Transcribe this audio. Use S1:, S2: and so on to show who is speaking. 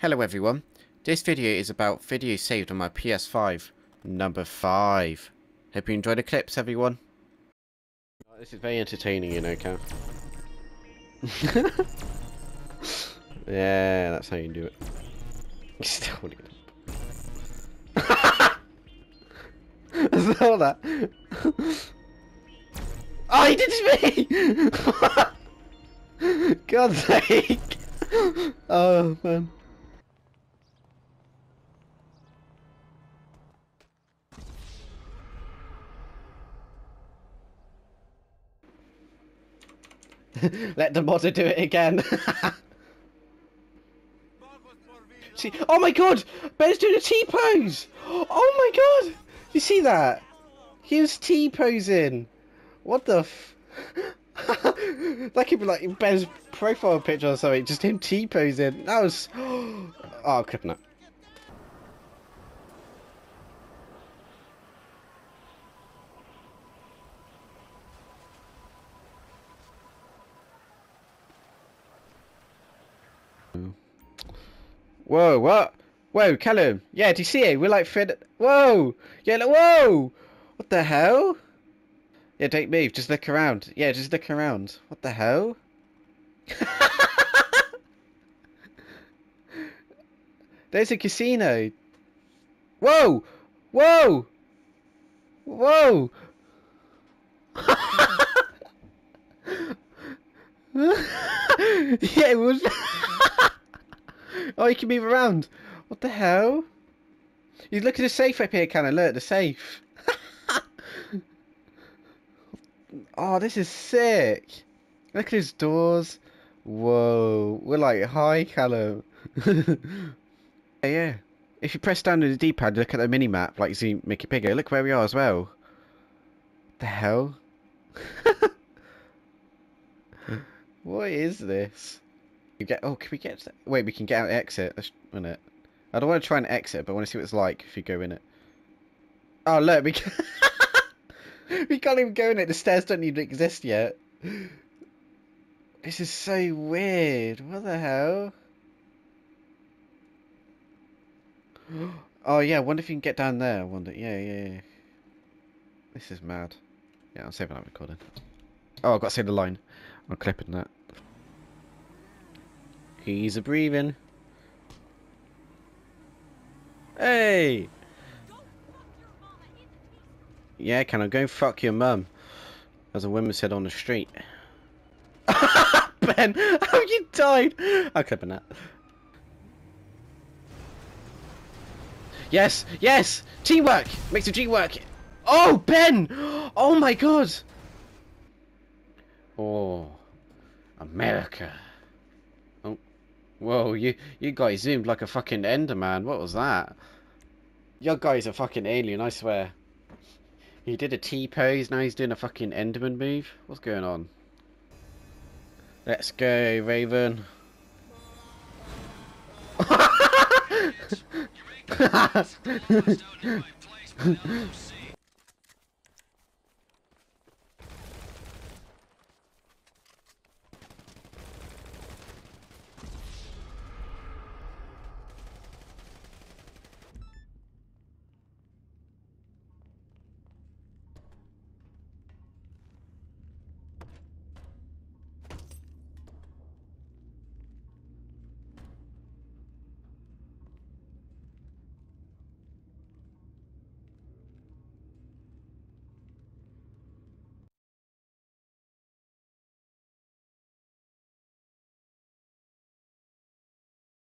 S1: Hello everyone, this video is about videos saved on my PS5, number 5. Hope you enjoy the clips everyone. This is very entertaining, you know, Cam. yeah, that's how you do it. Still holding it up. I saw that. oh, he did it to me! God's sake! Oh, man. Let the modder do it again. see, oh my god! Ben's doing a T-pose! Oh my god! You see that? He was T-posing. What the f... that could be like Ben's profile picture or something, just him T-posing. That was... Oh, couldn't it? Whoa, what? Whoa, Callum. Yeah, do you see it? We're like Fred. Whoa! Yeah, whoa! What the hell? Yeah, don't move. Just look around. Yeah, just look around. What the hell? There's a casino. Whoa! Whoa! Whoa! yeah, it was. oh, you can move around. What the hell? You look at the safe up here, Cannon. Look, the safe. oh, this is sick. Look at his doors. Whoa. We're like, hi, Callum. yeah, yeah. If you press down on the D-pad, look at the mini-map, like you see Mickey Piggo. Look where we are as well. The hell? what is this? You get. Oh, can we get? Wait, we can get out exit. Let's in it. I don't want to try and exit, but I want to see what it's like if you go in it. Oh look, we can we can't even go in it. The stairs don't even exist yet. This is so weird. What the hell? Oh yeah, I wonder if you can get down there. I wonder. Yeah, yeah, yeah. This is mad. Yeah, I'm saving that recording. Oh, I've got to say the line. I'm clipping that. He's a breathing. Hey! Yeah, can I go fuck your mum? As a woman said on the street. ben, how you died? I'm clipping that. Yes, yes! Teamwork! Makes the dream work! Oh, Ben! Oh my god! Oh, America. Whoa, you you guys zoomed like a fucking Enderman. What was that? Your guy's a fucking alien, I swear. He did a T-pose, now he's doing a fucking Enderman move. What's going on? Let's go, Raven.